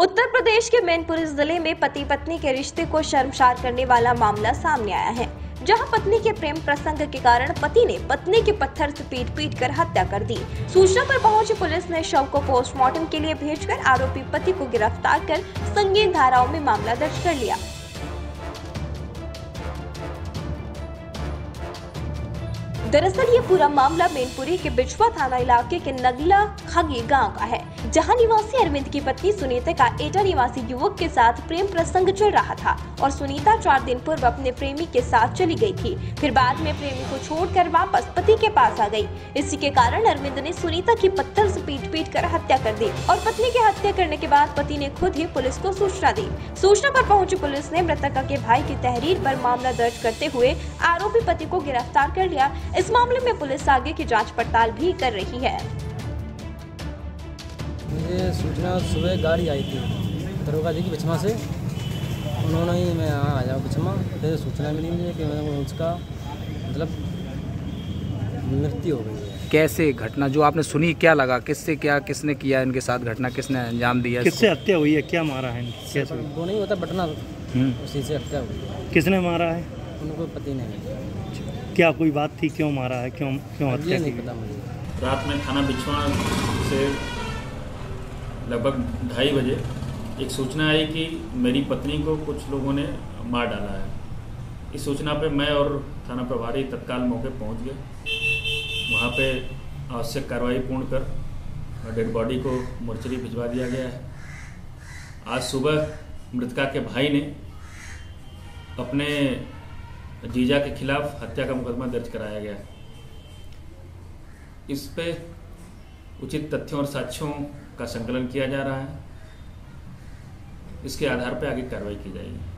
उत्तर प्रदेश के मैनपुरी ज़िले में पति पत्नी के रिश्ते को शर्मसार करने वाला मामला सामने आया है, जहाँ पत्नी के प्रेम प्रसंग के कारण पति ने पत्नी के पत्थर से पीट पीट कर हत्या कर दी। सूचना पर पहुँची पुलिस ने शव को पोस्टमार्टम के लिए भेजकर आरोपी पति को गिरफ़्तार कर संगीन धाराओं में मामला दर्ज कर लिया। दरअसल ये पूरा मामला मेनपुरी के बिछवा थाना इलाके के नगला खगी गाँव का है, जहाँ निवासी अरविंद की पत्नी सुनीता का एटा निवासी युवक के साथ प्रेम प्रसंग चल रहा था और सुनीता चार दिन पूर्व अपने प्रेमी के साथ चली गई थी। फिर बाद में प्रेमी को छोड़कर वापस पति के पास आ गई। इसी के कारण अरविंद ने सुनीता की पत्थर से पीट पीट कर हत्या कर दी और पत्नी की हत्या करने के बाद पति ने खुद ही पुलिस को सूचना दी। सूचना पर पहुँची पुलिस ने मृतका के भाई की तहरीर पर मामला दर्ज करते हुए आरोपी पति को गिरफ़्तार कर लिया। इस मामले में पुलिस आगे की जाँच पड़ताल भी कर रही है। मुझे सूचना सुबह गाड़ी आई थी। दरोगा जी की बिछमा से। उन्होंने ही मैं यहाँ आ जाऊँ बिछमा। फिर सूचना मिली मुझे कि मैं उसका मतलब मृत्यु हो गई है। कैसे घटना जो आपने सुनी क्या लगा? किससे क्या किसने किया इनके साथ घटना? किसने अंजाम दिया किससे हत्या हुई है? क्या मारा है कैसे वो नहीं होता बटना हम्म। उसी से हत्या हुई है। किसने मारा है? उनको पति नहीं क्या कोई बात थी? क्यों मारा है? क्यों क्यों हत्या नहीं पता मुझे। रात में थाना बिछवा से लगभग ढाई बजे एक सूचना आई कि मेरी पत्नी को कुछ लोगों ने मार डाला है। इस सूचना पे मैं और थाना प्रभारी तत्काल मौके पहुँच गए। वहाँ पे आवश्यक कार्रवाई पूर्ण कर डेड बॉडी को मोर्चरी भिजवा दिया गया है। आज सुबह मृतका के भाई ने अपने जीजा के खिलाफ हत्या का मुकदमा दर्ज कराया गया इस पे उचित तथ्यों और साक्ष्यों का संकलन किया जा रहा है। इसके आधार पर आगे कार्रवाई की जाएगी।